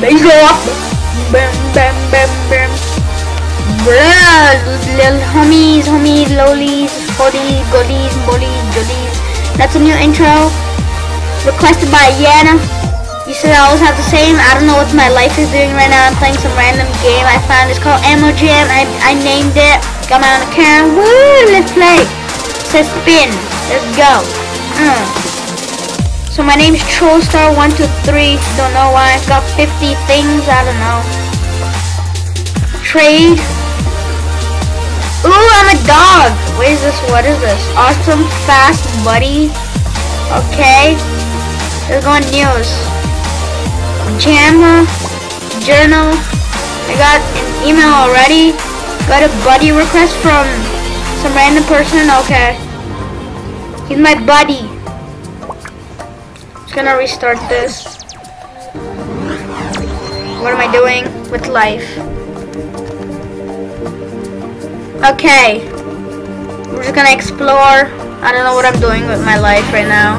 bass drop. Bam, bam, bam, bam. Bruh, little homies, homies, lolies, hotties, goodies, bullies, jollies. That's a new intro requested by Yana. You said I always have the same. I don't know what my life is doing right now. I'm playing some random game I found. It's called Animal Jam. I, I named it. Got my own account. Woo! Let's play. It says spin. Let's go. Uh. So my name's Trollstar123. Don't know why. I've got 50 things. I don't know. Trade. Ooh, I'm a dog. What is this? What is this? Awesome, fast, buddy. Okay. Let's go on news. Jamaa. Journal. I got an email already. Got a buddy request from some random person. Okay. He's my buddy. Gonna restart this. What am I doing with life? Okay. We're just gonna explore. I don't know what I'm doing with my life right now.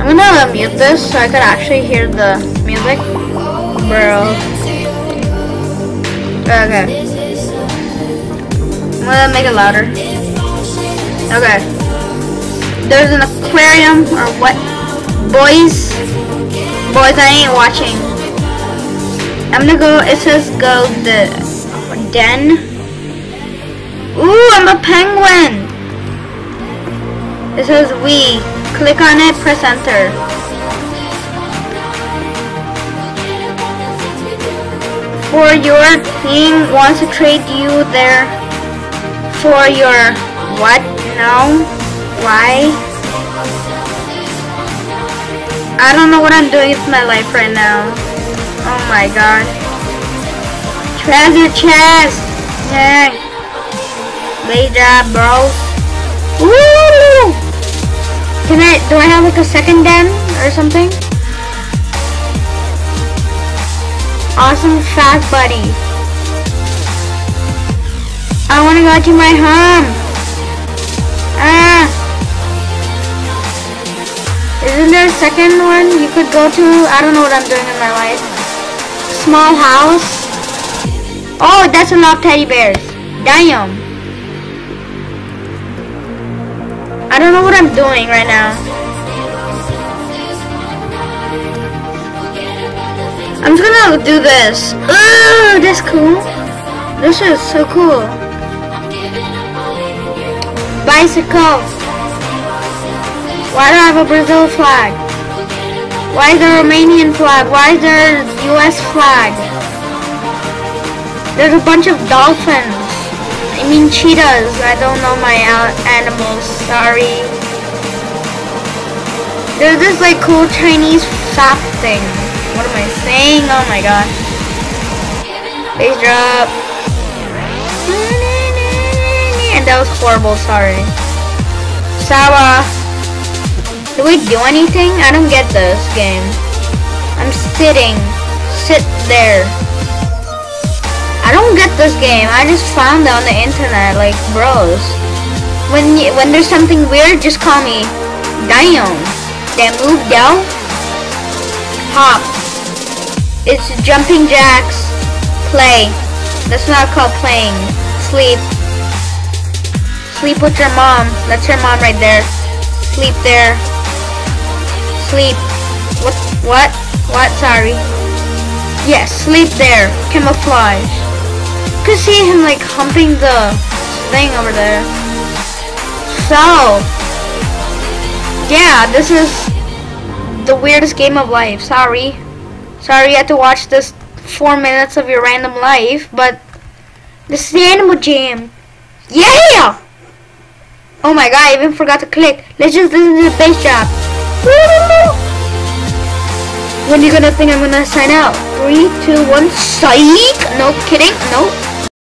I'm gonna mute this so I could actually hear the music. Bro. Okay. I'm gonna make it louder. Okay. There's an aquarium or what? Boys. Boys, I ain't watching. I'm gonna go, it says go the den. Ooh, I'm a penguin. It says we. Click on it, press enter. For your team wants to trade you there for your what? No? Why? I don't know what I'm doing with my life right now. Oh my god. Treasure chest! Yeah. Great job, bro. Woo! Can I, do I have like a second den or something? Awesome fast buddy. I wanna go to my home. Ah. Second one you could go to? I don't know what I'm doing in my life. Small house. Oh, that's enough teddy bears. Damn. I don't know what I'm doing right now. I'm just gonna do this. Ooh, that's cool. This is so cool. Bicycle. Why do I have a Brazil flag? Why is there Romanian flag? Why is there US flag? There's a bunch of dolphins. I mean cheetahs. I don't know my animals. Sorry. There's this like cool Chinese sap thing. What am I saying? Oh my god. Bass drop. And that was horrible. Sorry. Sawa. Do we do anything? I don't get this game. I'm sitting. Sit there. I don't get this game. I just found it on the internet, like, bros. When when there's something weird, just call me. Damn. That move down. Hop. It's jumping jacks. Play. That's not called playing. Sleep. Sleep with your mom. That's your mom right there. Sleep there. Sleep. What? What? What? Sorry. Yes, sleep there. Camouflage. You can see him like humping the thing over there. So, yeah, this is the weirdest game of life. Sorry. Sorry you had to watch this four minutes of your random life, but this is the Animal Jam. Yeah! Oh my god, I even forgot to click. Let's just listen to the bass drop. When are you gonna think I'm gonna sign out? Three, two, one, psych! No kidding, no.